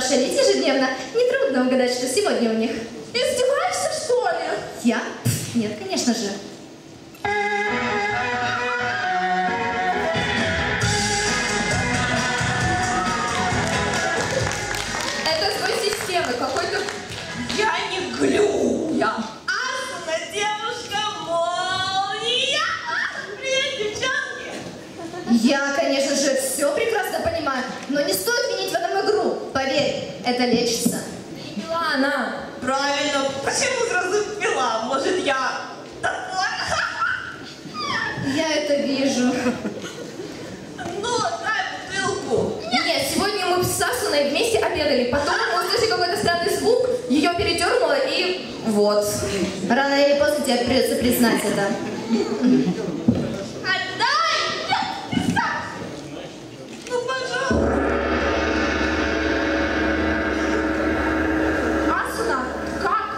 шалить ежедневно, нетрудно угадать, что сегодня у них. Издеваешься, что ли? Я? Нет, конечно же. Это сбой системы, какой-то... Я не глю, я Асуна, девушка, молния. Привет, девчонки. Я, конечно же, все прекрасно понимаю, но не стоит винить в этом игру. Поверь, это лечится. Пила она. Правильно, почему сразу пила? Может, я такой? Я это вижу. Ну, дай бутылку. Нет, сегодня мы с Сасуной вместе обедали, потом мы услышали какой-то странный звук, ее передернуло и вот. Рано или поздно тебе придется признать это. Отдай! Нет, ты сам. Ну, пожалуйста. Асуна, как?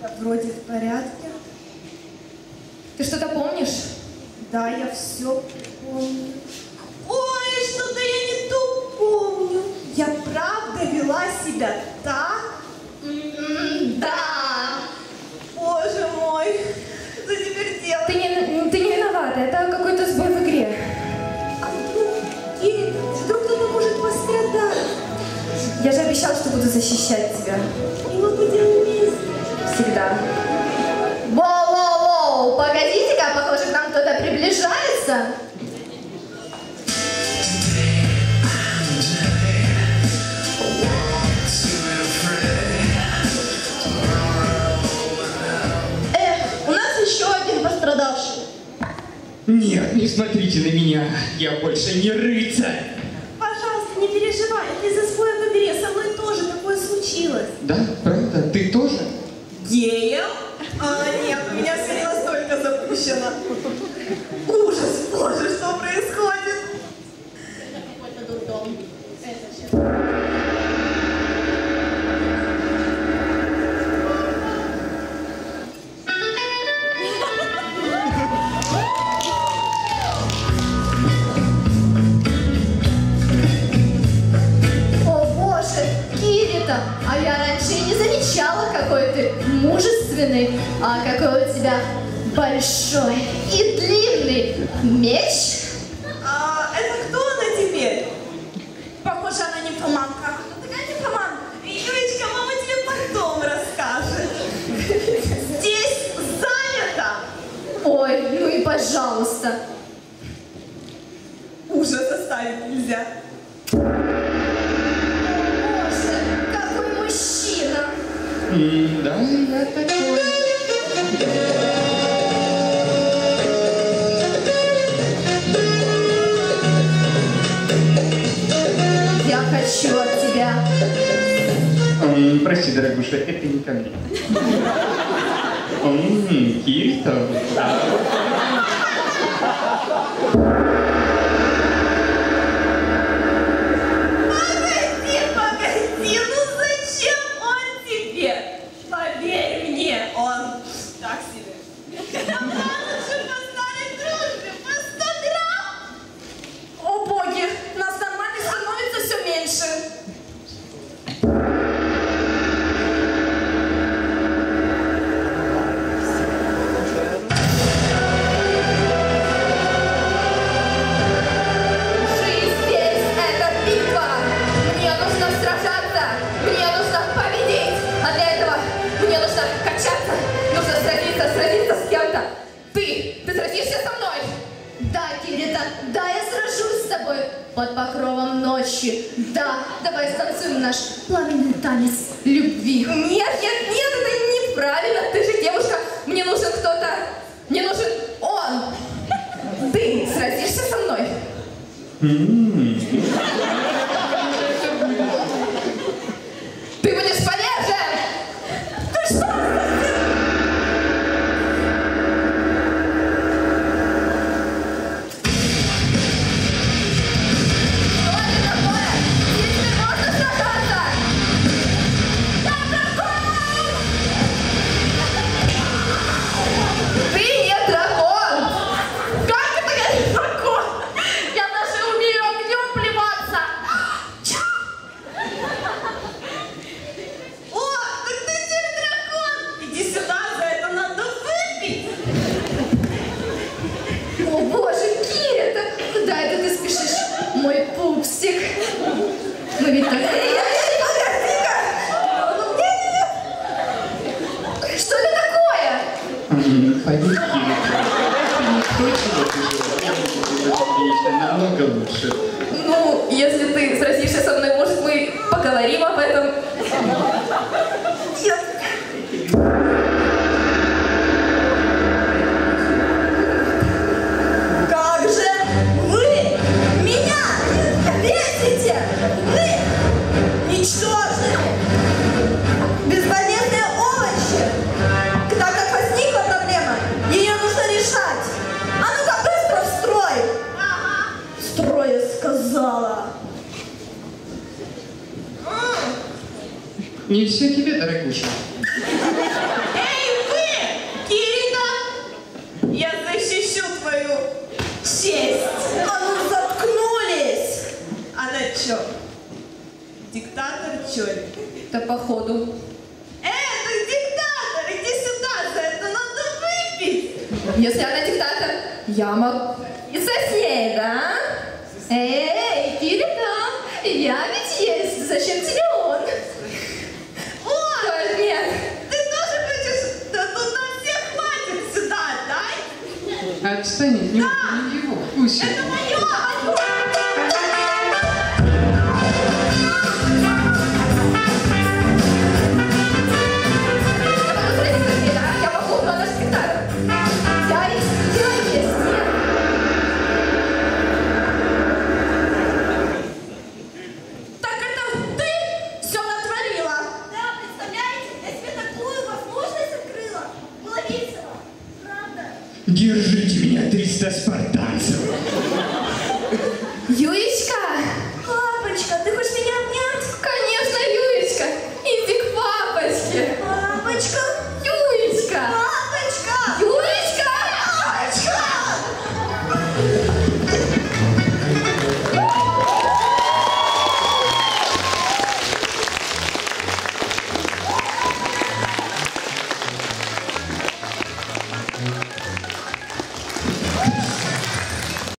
Я вроде в порядке. Ты что-то помнишь? Да, я все помню. Ой, что-то я не то помню. Я правда вела себя так? Да. Боже мой, что теперь делать? Ты не, ты не виновата, это какой-то сбой в игре. А вдруг, Кирилл, вдруг кто-то может пострадать? Я же обещал, что буду защищать тебя. И мы будем вместе. Всегда. Приближается. Эх, у нас еще один пострадавший. Нет, не смотрите на меня. Я больше не рыцарь. Пожалуйста, не переживай, из-за сбоя в игре. Со мной тоже такое случилось. Да, правда? Ты тоже? Геем? А, нет, у меня все не настолько запущено. Ужас, боже, что происходит? О боже, Кирита, а я раньше и не замечала, какой ты мужественный, а какой у тебя большой и длинный меч. А, это кто она теперь? Похоже, она нимфоманка. Кто такая нимфоманка? Юлечка, мама тебе потом расскажет. Здесь занято. Ой, ну и пожалуйста. Ужас оставить нельзя. Боже, какой мужчина. М, Да, я такой. Хочу от тебя. М, Прости, дорогуша, это не ко мне. М, Кирто. С тобой под покровом ночи. Да, давай станцуем наш пламенный танец любви. Нет, нет, нет, это неправильно. Ты же девушка. Мне нужен кто-то. Мне нужен он. Ты сразишься со мной? Что это такое? Ну, если ты сразишься со мной, может, мы поговорим об этом? Не все тебе, дорогуша. Эй, вы, Кирита! Я защищу твою честь. А ну заткнулись. Она чё? Диктатор чё ли? Да походу. Эй, ты диктатор, иди сюда, за это надо выпить. Если она диктатор, я могу и с ней, да? Эй, Кирита, я ведь есть. Зачем тебе он? Вот, Ой, нет. ты тоже хочешь? Да тут на всех хватит сюда, дай. Отстань, не,